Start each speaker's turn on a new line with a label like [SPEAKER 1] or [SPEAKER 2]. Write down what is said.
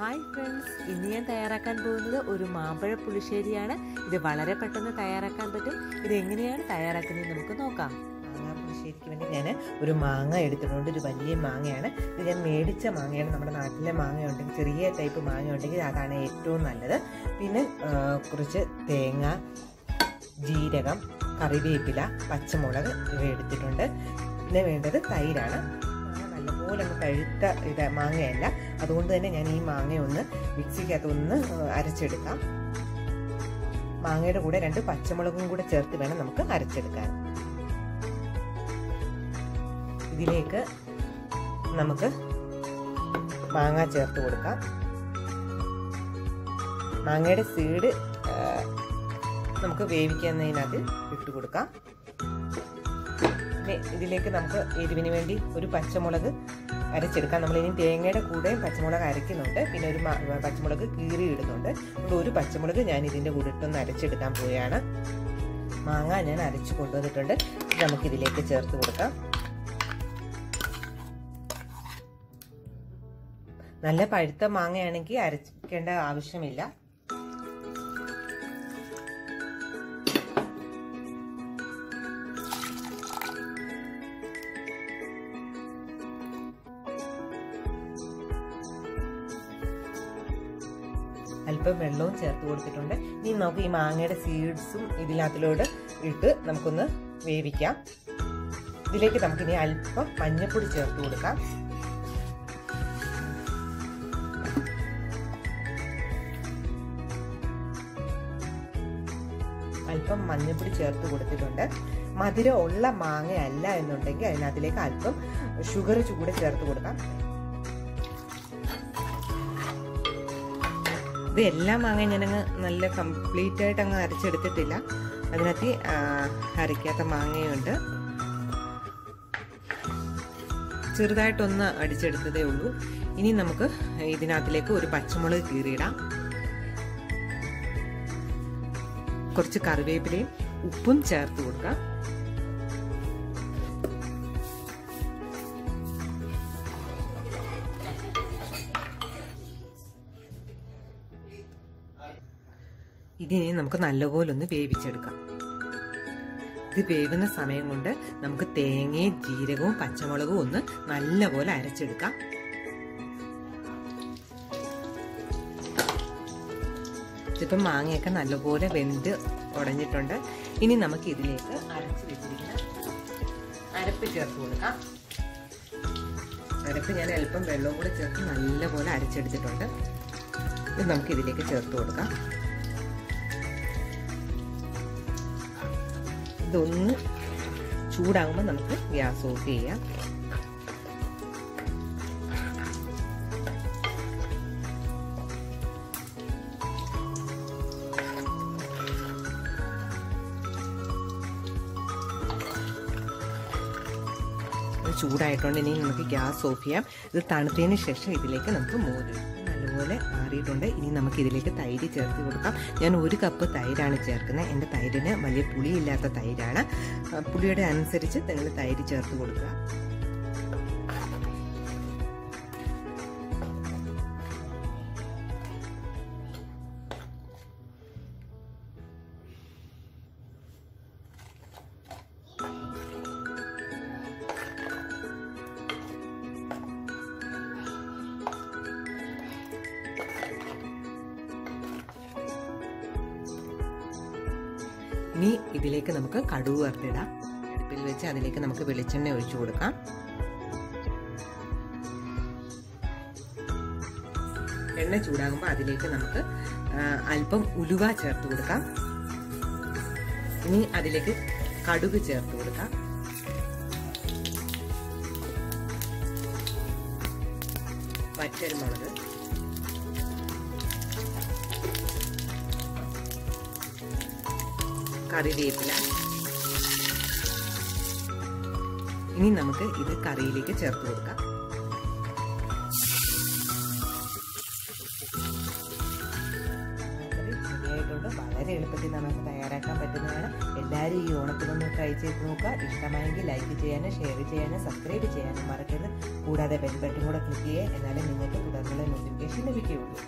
[SPEAKER 1] Hi friends ഇന്ന് ഞാൻ തയ്യാറാക്കാൻ പോകുന്നത് ഒരു മാമ്പഴ പുളിശ്ശേരിയാണ്. ഇത് വളരെ പെട്ടെന്ന് തയ്യാറാക്കാൻ പറ്റും. ഇത് എങ്ങനെയാണ് തയ്യാറാക്കുന്നത് നമുക്ക് നോക്കാം.
[SPEAKER 2] മാങ്ങാ പുളിശ്ശേരിക്ക് വേണ്ടി ഞാൻ ഒരു മാങ്ങ എടുത്തിട്ടുണ്ട്. ഒരു വലിയ മാങ്ങയാണ്. ഇത് ഞാൻ മേടിച്ച മാങ്ങയാണ്. നമ്മുടെ നാട്ടിലെ മാങ്ങ ഉണ്ടെങ്കിൽ ചെറിയ ടൈപ്പ് മാങ്ങ ഉണ്ടെങ്കിൽ അതാണ് ഏറ്റവും നല്ലത്. പിന്നെ കുറച്ച് തേങ്ങ ജീരകം കറിവേപ്പില പച്ചമുളക് ഇവ എടുത്തിട്ടുണ്ട്. പിന്നെ വേണ്ടത് തൈരാണ്. മാങ്ങ ഒന്ന് പഴുത്ത ഇത് മാങ്ങയല്ല. അതുകൊണ്ട് തന്നെ ഞാൻ ഈ മാങ്ങ ഒന്ന് മിക്സിക്കകത്ത് ഒന്ന് അരച്ചെടുക്കാം. മാങ്ങയുടെ കൂടെ രണ്ട് പച്ചമുളകും കൂടെ ചേർത്ത് വേണം നമുക്ക് അരച്ചെടുക്കാൻ. ഇതിലേക്ക് നമുക്ക് മാങ്ങ ചേർത്ത് കൊടുക്കാം. മാങ്ങയുടെ സീഡ് നമുക്ക് വേവിക്കുന്നതിനകത്ത് ഇട്ട് കൊടുക്കാം. പിന്നെ ഇതിലേക്ക് നമുക്ക് എരിവിന് വേണ്ടി ഒരു പച്ചമുളക് അരച്ചെടുക്കാം. നമ്മൾ ഇനി തേങ്ങയുടെ കൂടെ പച്ചമുളക് അരയ്ക്കുന്നുണ്ട് പിന്നെ ഒരു പച്ചമുളക് കീറി ഇടുന്നുണ്ട് അതുകൊണ്ട് ഒരു പച്ചമുളക് ഞാൻ ഇതിന്റെ കൂടെ ഇട്ടൊന്ന് അരച്ചെടുക്കാൻ പോവുകയാണ്. മാങ്ങ ഞാൻ അരച്ചു കൊണ്ടുവന്നിട്ടുണ്ട്. നമുക്കിതിലേക്ക് ചേർത്ത് കൊടുക്കാം. നല്ല പഴുത്ത മാങ്ങയാണെങ്കിൽ അരക്കേണ്ട ആവശ്യമില്ല. അല്പം വെള്ളവും ചേർത്ത് കൊടുത്തിട്ടുണ്ട്. ഇനി നമുക്ക് ഈ മാങ്ങയുടെ സീഡ്സും ഇതിനകത്തിലോട് ഇട്ട് നമുക്കൊന്ന് വേവിക്കാം. ഇതിലേക്ക് നമുക്കിനി അല്പം മഞ്ഞൾപ്പൊടി ചേർത്ത് കൊടുക്കാം. അല്പം മഞ്ഞൾപ്പൊടി ചേർത്ത് കൊടുത്തിട്ടുണ്ട്. മധുരം ഉള്ള മാങ്ങയല്ല എന്നുണ്ടെങ്കിൽ അതിനകത്തിലേക്ക് അല്പം ഷുഗർ ചൂടെ ചേർത്ത് കൊടുക്കാം. ഇത് എല്ലാ മാങ്ങയും ഞാനങ്ങ് നല്ല കംപ്ലീറ്റ് ആയിട്ട് അങ്ങ് അരച്ചെടുത്തിട്ടില്ല. അതിനകത്ത് അരയ്ക്കാത്ത മാങ്ങയുണ്ട്. ചെറുതായിട്ടൊന്ന് അടിച്ചെടുത്തതേ ഉള്ളൂ. ഇനി നമുക്ക് ഇതിനകത്തിലേക്ക് ഒരു പച്ചമുളക് കീറിയിടാം. കുറച്ച് കറിവേപ്പിലയും ഉപ്പും ചേർത്ത് കൊടുക്കാം. ഇതിനെ നമുക്ക് നല്ലപോലെ ഒന്ന് വേവിച്ചെടുക്കാം. ഇത് വേവുന്ന സമയം കൊണ്ട് നമുക്ക് തേങ്ങയും ജീരകവും പച്ചമുളകും ഒന്ന് നല്ലപോലെ അരച്ചെടുക്കാം. ഇതിപ്പം മാങ്ങയൊക്കെ നല്ലപോലെ വെന്ത് ഉടഞ്ഞിട്ടുണ്ട്. ഇനി നമുക്ക് ഇതിലേക്ക് അരച്ച് വെച്ചിരിക്കുന്ന അരപ്പ് ചേർത്ത് കൊടുക്കാം. അരപ്പ് ഞാൻ അല്പം വെള്ളവും കൂടെ ചേർത്ത് നല്ലപോലെ അരച്ചെടുത്തിട്ടുണ്ട്. ഇത് നമുക്ക് ഇതിലേക്ക് ചേർത്ത് കൊടുക്കാം. ഇതൊന്ന് ചൂടാകുമ്പോൾ നമുക്ക് ഗ്യാസ് ഓഫ് ചെയ്യാം. ചൂടായിട്ടുണ്ട് ഇനി നമുക്ക് ഗ്യാസ് ഓഫ് ചെയ്യാം. ഇത് തണുത്തതിന് ശേഷം ഇതിലേക്ക് നമുക്ക് മോര് നല്ലപോലെ ആറിയിട്ടുണ്ട് ഇനി നമുക്ക് ഇതിലേക്ക് തൈര് ചേർത്ത് കൊടുക്കാം. ഞാൻ ഒരു കപ്പ് തൈരാണ് ചേർക്കുന്നത്. എന്റെ തൈരിന് വലിയ പുളിയില്ലാത്ത തൈരാണ്. പുളിയുടെ അനുസരിച്ച് നിങ്ങൾ തൈര് ചേർത്ത് കൊടുക്കുക. ഇനി ഇതിലേക്ക് നമുക്ക് കടുവ് വറുത്തിടാം. അടുപ്പിൽ വെച്ച് അതിലേക്ക് നമുക്ക് വെളിച്ചെണ്ണ ഒഴിച്ചു കൊടുക്കാം. എണ്ണ ചൂടാകുമ്പോൾ അതിലേക്ക് നമുക്ക് അല്പം ഉലുവ ചേർത്ത് കൊടുക്കാം. ഇനി അതിലേക്ക് കടുക് ചേർത്ത് കൊടുക്കാം. വറ്റൽമുളക് കറിവേപ്പില. ഇനി നമുക്ക് ഇത് കറിയിലേക്ക് ചേർത്ത് കൊടുക്കാം. വളരെ എളുപ്പത്തിൽ നമുക്ക് തയ്യാറാക്കാൻ പറ്റുന്നതാണ്. എല്ലാവരും ഈ ഓണത്തിനൊന്ന് ട്രൈ ചെയ്ത് നോക്കുക. ഇഷ്ടമായെങ്കിൽ ലൈക്ക് ചെയ്യാനും ഷെയർ ചെയ്യാനും സബ്സ്ക്രൈബ് ചെയ്യാനും മറക്കരുത്. കൂടാതെ ബെൽ ബട്ടൺ കൂടെ ക്ലിക്ക് ചെയ്യുക. എന്നാലേ നിങ്ങൾക്ക് തുടർന്നുള്ള നോട്ടിഫിക്കേഷൻ മൂപ്പിക്കുകയുള്ളൂ